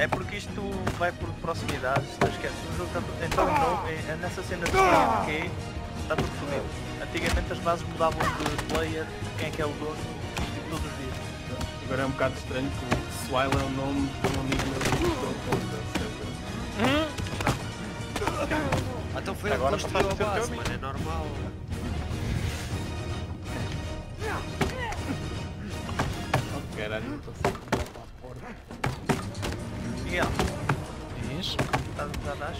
É porque isto vai por proximidades, não esquece, o jogo está tudo, então não, é, é nessa cena de que está tudo fodido. Antigamente as bases mudavam de player, quem é que é o dono, tipo, todos os dias. Agora é um bocado estranho que o Swile é o nome de um amigo meu que estou Ah, Então foi ele que Agora construiu a base, mano, é normal. Oh, caralho, estou sempre a para a porta. Miguel, Isso? estás a dar dash?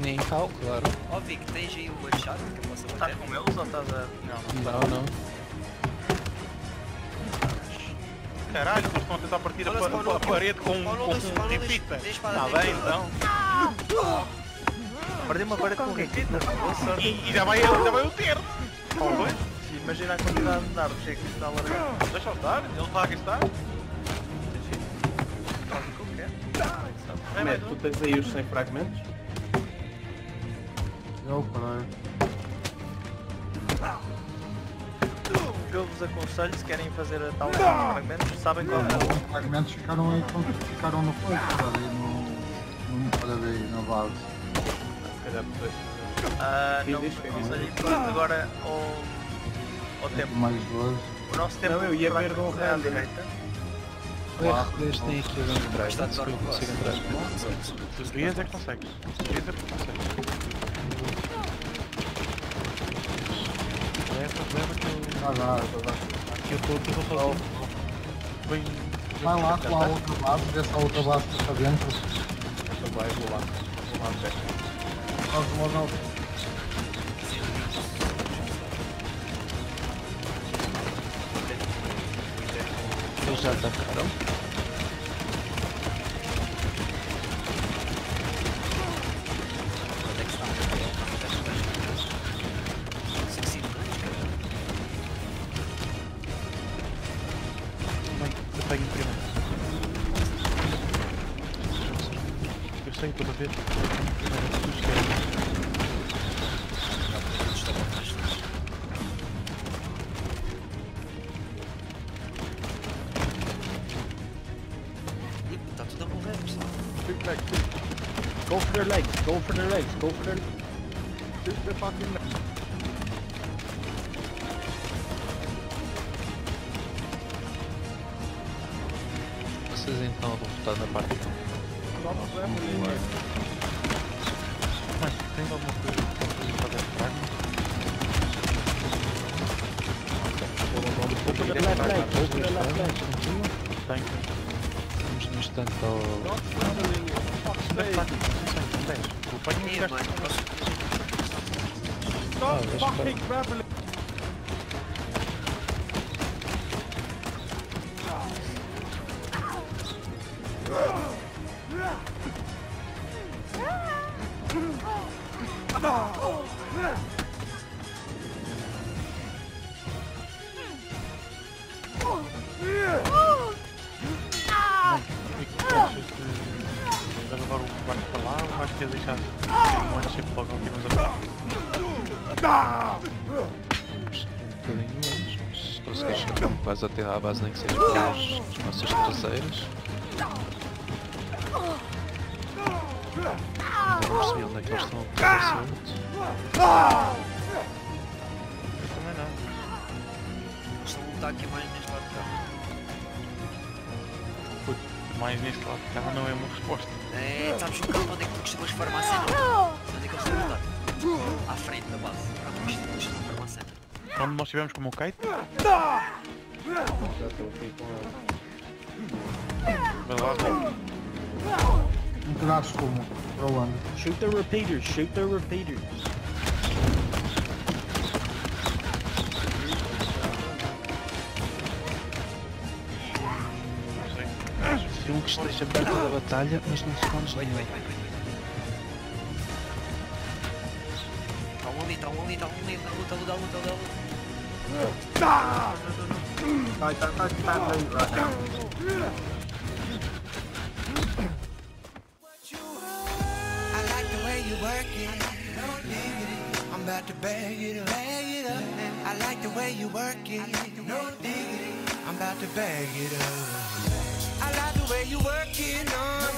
Nem cal, claro. Ó Vic, tens aí uma chave que eu possa Estás bater? com eles ou estás a... Não, não. Não, não. Caralho, eles estão a tentar partir a, pa- a parede com, com um deixa para Está bem então. Perdi uma parede com sorte. E, e já, vai, já vai o ter. Pois, Imagina a quantidade de dardos que é que está a largar. deixa-o estar, ele está a gastar. O eu quero. É, mas tu tens aí os 100 fragmentos? Eu, caralho. O que eu vos aconselho, se querem fazer a tal fragmentos, sabem qual é o... Os fragmentos ficaram aí, ficaram no fogo, ali no. no aí, na base. Se calhar depois. Ah, não vos aconselho agora ao, ao tempo. Mais 12. O nosso tempo Não, eu ia de ver de um é random. Direita. O R2 tem aqui alguém atrás, Está não eu de consigo entrar. tu devias é que consegues. Devias é que consegues. Leva, leva que eu... Ah, dá, dá. Que eu estou aqui vou sozinho. Vem... Vai lá com a outra base, vê se a outra base está dentro. Então vai, vou lá. Vou lá até. Nós vamos ao. Eles já atacaram. Que. Bem, eu pego em primeiro. Eu sei, estou a ver. Primeiro, tu esquece. Estou Go for their legs, go for their legs, go for their Shoot the fucking legs. Vocês então vão votar na parte. Mas tem alguma coisa para fazer fragmento? Go for their left leg, go for left leg. Tem. Vamos no instante ao. Deve estar aqui, não sei, 10. O pai Ih, não mano, posso- Ah, querer deixar um ano sempre logo aqui? Um mas se conseguir chegar quase até à base, nem que seja pelas as nossas traseiras. Ainda não percebi onde é que eles estão a correr solto. Eu também não. Eles estão a lutar aqui mais neste lado de cá. Puto, mais neste lado de cá não é uma resposta. É, sabes o campo onde é que tu costumas farmar a cena? Onde é que eles estão a lutar? À frente da base. Ah, tu costumas farmar a cena. Onde nós tivemos como o kite, Já estou aqui com ele. vai lá ver. Um pedaço como. Onde? Shoot the repeaters, shoot the repeaters. Um que esteja perto da batalha, mas não segundos Wait, nenhum. wait, wait, wait. Tá um ali, tá um ali, tá um ali, na luta, luta, luta, luta. Tá, tá, tá, aí, vai. I like the way you work it. No diggity. I'm about to bag it up. Bag it up. I like the way you work it. No diggity. I'm about to bag it up. I like the way you work it. Uh. No